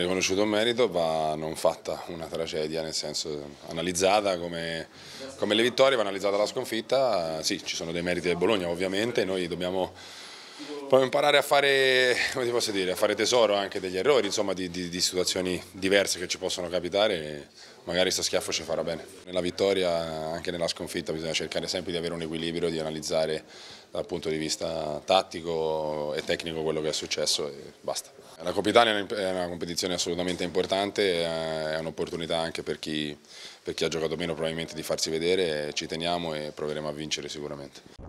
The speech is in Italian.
Riconosciuto merito va non fatta una tragedia, nel senso analizzata come, come le vittorie, va analizzata la sconfitta, sì ci sono dei meriti del Bologna ovviamente, noi dobbiamo Dobbiamo imparare a fare, dire, a fare, tesoro anche degli errori, insomma, di, di, di, situazioni diverse che ci possono capitare e magari questo schiaffo ci farà bene. Nella vittoria, anche nella sconfitta, bisogna cercare sempre di avere un equilibrio, di analizzare dal punto di vista tattico e tecnico quello che è successo e basta. La Coppa Italia è una competizione assolutamente importante, è un'opportunità anche per chi, per chi ha giocato meno probabilmente di farsi vedere, ci teniamo e proveremo a vincere sicuramente.